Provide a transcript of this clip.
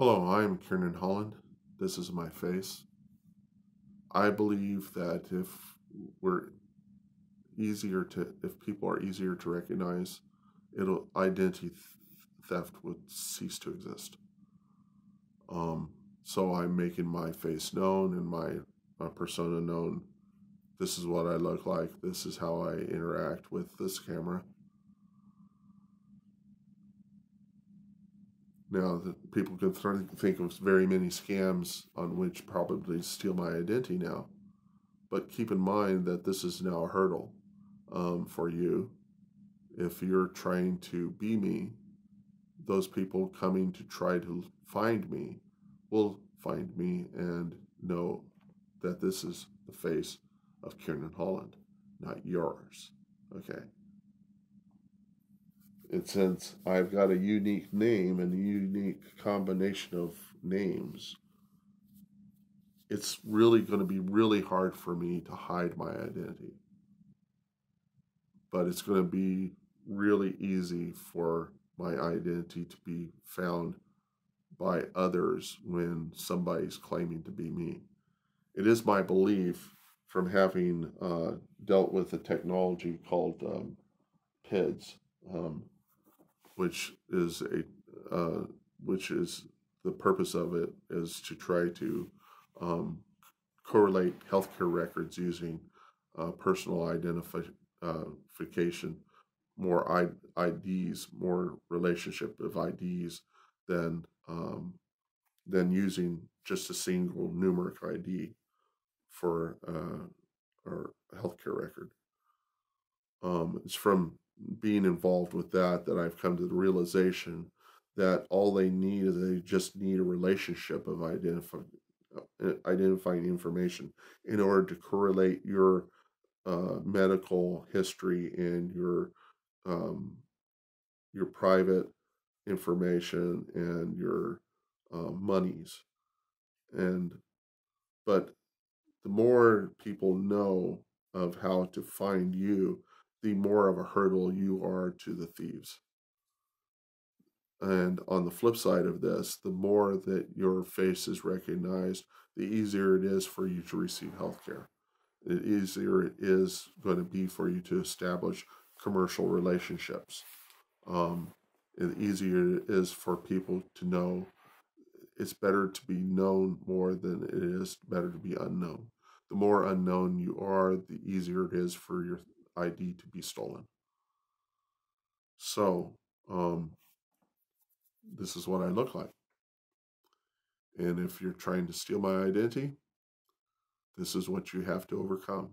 Hello, I'm Kiernan Holland. This is my face. I believe that if we're easier to, if people are easier to recognize, it'll identity theft would cease to exist. Um, so I'm making my face known and my, my persona known. This is what I look like. This is how I interact with this camera. Now, people can think of very many scams on which probably steal my identity now. But keep in mind that this is now a hurdle um, for you. If you're trying to be me, those people coming to try to find me will find me and know that this is the face of Kiernan Holland, not yours. Okay. And since I've got a unique name and a unique combination of names, it's really going to be really hard for me to hide my identity. But it's going to be really easy for my identity to be found by others when somebody's claiming to be me. It is my belief from having uh, dealt with a technology called um, PIDS, um, which is a uh, which is the purpose of it is to try to um, correlate healthcare records using uh, personal identification, more IDs, more relationship of IDs than um, than using just a single numeric ID for uh, our healthcare record. Um, it's from being involved with that that I've come to the realization that all they need is they just need a relationship of identifying uh, identifying information in order to correlate your uh, medical history and your um, your private information and your uh, monies. And but the more people know of how to find you the more of a hurdle you are to the thieves. And on the flip side of this, the more that your face is recognized, the easier it is for you to receive health care. The easier it is going to be for you to establish commercial relationships. Um, the easier it is for people to know it's better to be known more than it is better to be unknown. The more unknown you are, the easier it is for your ID to be stolen. So, um, this is what I look like. And if you're trying to steal my identity, this is what you have to overcome.